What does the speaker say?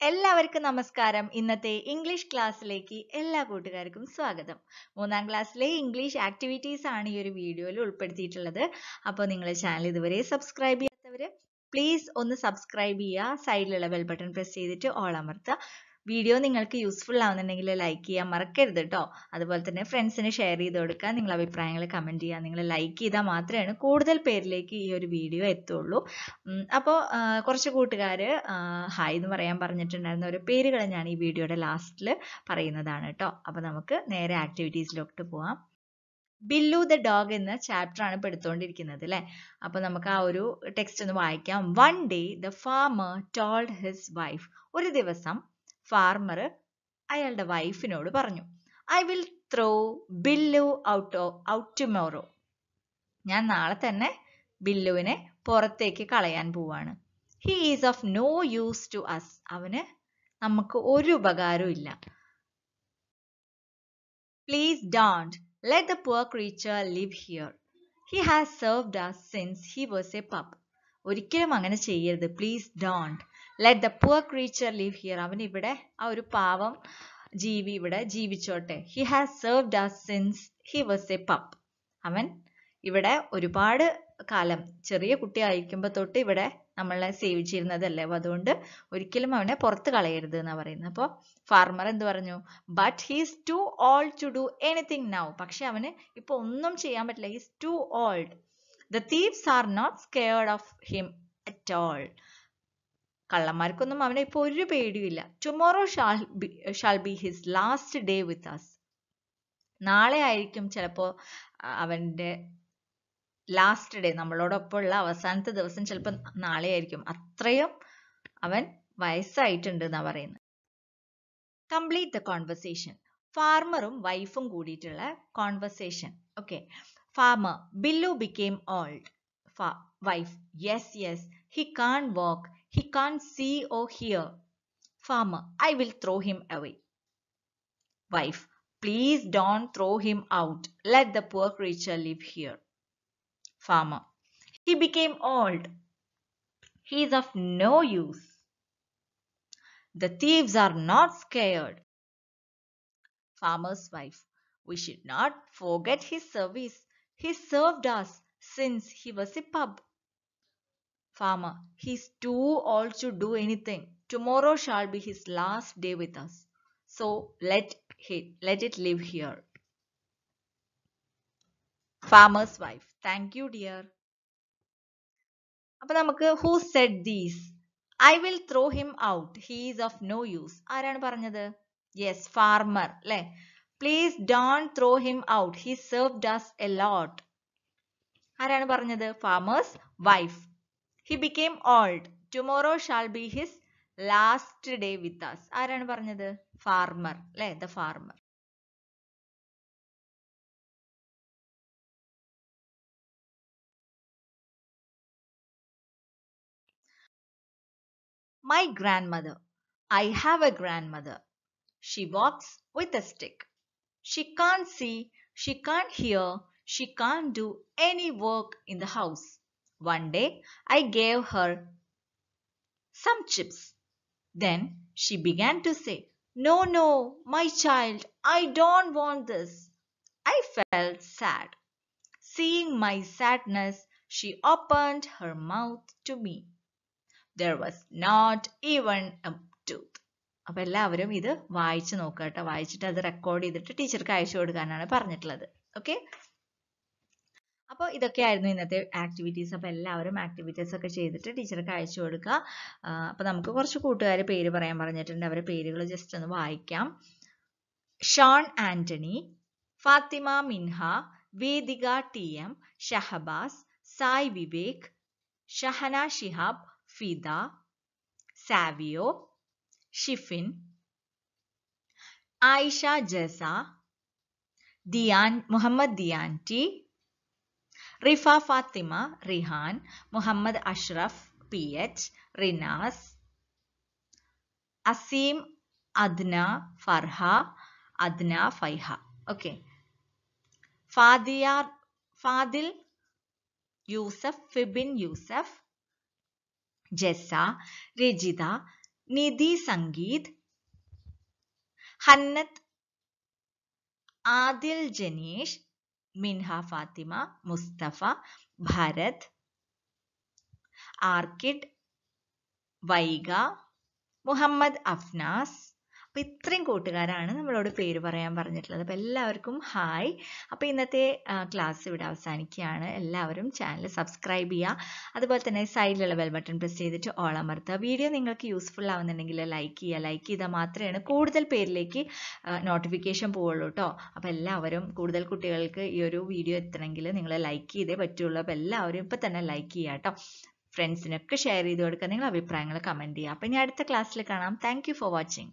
എല്ലാവർക്കും നമസ്കാരം. ഇന്നത്തെ ഇംഗ്ലീഷ് ക്ലാസ്സിലേക്ക് എല്ലാ കൂട്ടുകാർക്കും സ്വാഗതം. മൂന്നാം ക്ലാസ്സിലെ ഇംഗ്ലീഷ് ആക്ടിവിറ്റീസ് ആണ് ഈ ഒരു വീഡിയോയിൽ ഉൾപ്പെടുത്തിയിട്ടുള്ളത്. അപ്പോൾ നിങ്ങൾ ചാനൽ ഇതുവരെ സബ്സ്ക്രൈബ് ചെയ്യാത്തവർ പ്ലീസ് ഒന്ന് സബ്സ്ക്രൈബ് ചെയ്യുക. സൈഡിലുള്ള ബെൽ ബട്ടൺ പ്രസ് ചെയ്തിട്ട് ഓൾ അമർത്തുക. വീഡിയോ നിങ്ങൾക്ക് യൂസ്ഫുൾ ആവുന്നുണ്ടെങ്കിൽ ലൈക്ക് ചെയ്യാൻ മറക്കരുത് കേട്ടോ അതുപോലെ തന്നെ ഫ്രണ്ട്സിന് ഷെയർ ചെയ്ത് കൊടുക്കുക നിങ്ങൾ അഭിപ്രായങ്ങൾ കമന്റ് ചെയ്യുക നിങ്ങൾ ലൈക്ക് ചെയ്താൽ മാത്രമേ കൂടുതൽ പേരിലേക്ക് ഈ ഒരു വീഡിയോ എത്തുള്ളൂ. അപ്പോൾ കുറച്ച് കൂട്ടുകാർ ഹായ് എന്ന് പറയാൻ പറഞ്ഞിട്ടുണ്ടായിരുന്ന ഒരു പേരുകൾ ഞാൻ ഈ വീഡിയോയുടെ ലാസ്റ്റിൽ പറയുന്നതാണ് കേട്ടോ അപ്പോൾ നമുക്ക് നേരെ ആക്ടിവിറ്റീസിലോട്ട് പോവാം. ബില്ലു ദ ഡോഗ് എന്ന ചാപ്റ്റർ ആണ് ഇപ്പോൾ എടുത്തുകൊണ്ടിരിക്കുന്നത് അല്ലേ അപ്പോൾ നമുക്ക് ആ ഒരു ടെക്സ്റ്റ് ഒന്ന് വായിക്കാം. One day the farmer told his wife ഒരു ദിവസം ഫാർമർ അയാളുടെ വൈഫിനോട് പറഞ്ഞു I will throw Billu out out tomorrow ഞാൻ നാളെ തന്നെ ബില്ലുവിനെ പുറത്തേക്ക് കളയാൻ പോവാണ്. He is of no use to us അവന് നമുക്ക് ഒരു ഉപകാരവും ഇല്ല. Please don't let the poor creature live here he has served us since he was a pup ഒരിക്കലും അങ്ങനെ ചെയ്യരുത്. Please don't let the poor creature leave here അവൻ ഇവിടെ ആ ഒരു പാവം ജീവി ഇവിടെ ജീവിച്ചോട്ടെ. He has served us since he was a pup അവൻ ഇവിടെ ഒരുപാട് കാലം ചെറിയ കുട്ടിയായിരിക്കുമ്പോൾ തൊട്ട് ഇവിടെ നമ്മളെ സേവിച്ചിരുന്നതല്ലേ? അതുകൊണ്ട് ഒരിക്കലും അവനെ പുറത്ത് കളയരുത് എന്ന് പറയുന്നത്. അപ്പോൾ ഫാർമർ എന്ത് പറഞ്ഞു? But he's too old to do anything now പക്ഷെ അവന് ഇപ്പൊ ഒന്നും ചെയ്യാൻ പറ്റില്ല. He's too old the thieves are not scared of him at all കള്ളന്മാർക്കൊന്നും അവനെ ഇപ്പോൾ ഒരു പേടിയില്ല tomorrow shall be shall be his last day with us നാളെ ആയിരിക്കും ചിലപ്പോൾ അവന്റെ ലാസ്റ്റ് ഡേ നമ്മളോടൊപ്പമുള്ള അവസാനത്തെ ദിവസം ചിലപ്പോൾ നാളെ ആയിരിക്കും. അത്രയും അവൻ വയസ്സായിട്ടുണ്ട് എന്നാ പറയുന്നത്. കംപ്ലീറ്റ് ദ കോൺവെർസേഷൻ ഫാർമറും വൈഫും കൂടിയിട്ടുള്ള conversation okay farmer Billu became old wife, Yes, yes, he can't walk. He can't see or hear. Farmer, I will throw him away. Wife, please don't throw him out. Let the poor creature live here. Farmer, he became old. He is of no use. The thieves are not scared. Farmer's wife, we should not forget his service. He served us since he was a pup. Farmer, he's too old to do anything. Tomorrow shall be his last day with us. So let it, let it live here. Farmer's wife, thank you dear. അപ്പൊ നമുക്ക് who said this I will throw him out he is of no use ആരാണ് പറഞ്ഞത് yes farmer അല്ലെ please don't throw him out he serve does a lot ആരാണ് പറഞ്ഞത് farmer's wife he became old tomorrow shall be his last day with us ആരാണ് പറഞ്ഞത് farmer അല്ലെ the farmer My grandmother. I have a grandmother. She walks with a stick. She can't see, she can't hear, she can't do any work in the house. One day I gave her some chips. Then she began to say, No, no, my child, I don't want this. I felt sad. Seeing my sadness, she opened her mouth to me. There was not even a tooth. അപ്പൊ എല്ലാവരും ഇത് വായിച്ചു നോക്കുക കേട്ടോ വായിച്ചിട്ട് അത് record ചെയ്തിട്ട് ടീച്ചർക്ക് അയച്ചു കൊടുക്കാനാണ് പറഞ്ഞിട്ടുള്ളത് ഓക്കെ അപ്പോൾ ഇതൊക്കെയായിരുന്നു ഇന്നത്തെ ആക്ടിവിറ്റീസ് അപ്പോൾ എല്ലാവരും ആക്ടിവിറ്റീസ് ഒക്കെ ചെയ്തിട്ട് ടീച്ചർക്ക് അയച്ചു കൊടുക്കുക. അപ്പോൾ നമുക്ക് കുറച്ച് കൂട്ടുകാർ പേര് പറയാൻ പറഞ്ഞിട്ടുണ്ട്. അവരുടെ പേരുകൾ ജസ്റ്റ് ഒന്ന് വായിക്കാം. Shaun Antony Fathima Minha Vedika T M Shahabaz Sai Vivek Shahana Shihab Fida Savio Shifin Ayisha Jasa Dhiyan Muhammad Dhiyan T Rifa Fatima, Rihan, Muhammad Ashraf, PH, Rinas, Asim, Adna, Farha, Adna, Faiha. Okay. Fadiyar, Fadil, Yusuf, Fibin, Yusuf, Jessa, Regida, Nidhi Sangeet, Hannat, Adil Janesh, Minha Fathima Mustafa Bharat orchid वाइगा Mohammed Afnas അപ്പോൾ ഇത്രയും കൂട്ടുകാരാണ് നമ്മളോട് പേര് പറയാൻ പറഞ്ഞിട്ടുള്ളത്. അപ്പോൾ എല്ലാവർക്കും hi. അപ്പോൾ ഇന്നത്തെ ക്ലാസ് ഇവിടെ അവസാനിക്കുകയാണ്. എല്ലാവരും ചാനൽ സബ്സ്ക്രൈബ് ചെയ്യുക. അതുപോലെ തന്നെ സൈഡിലുള്ള ബെൽ ബട്ടൺ പ്രസ് ചെയ്തിട്ട് ഓൾ അമർത്തുക. വീഡിയോ നിങ്ങൾക്ക് യൂസ്ഫുൾ ആവുന്നുണ്ടെങ്കിൽ ലൈക്ക് ചെയ്യുക. ലൈക്ക് ചെയ്താൽ മാത്രമാണ് കൂടുതൽ പേരിലേക്ക് നോട്ടിഫിക്കേഷൻ പോവുള്ളൂ കേട്ടോ അപ്പോൾ എല്ലാവരും കൂടുതൽ കുട്ടികൾക്ക് ഈ ഒരു വീഡിയോ എത്തണമെങ്കിൽ നിങ്ങൾ ലൈക്ക് ചെയ്തേ പറ്റുള്ളൂ. അപ്പോൾ എല്ലാവരും ഇപ്പോൾ തന്നെ ലൈക്ക് ചെയ്യുക കേട്ടോ ഫ്രണ്ട്സിനൊക്കെ ഷെയർ ചെയ്ത് കൊടുക്കുക. നിങ്ങളുടെ അഭിപ്രായങ്ങൾ കമന്റ് ചെയ്യുക. അപ്പോൾ ഇനി അടുത്ത ക്ലാസ്സിൽ കാണാം. Thank for watching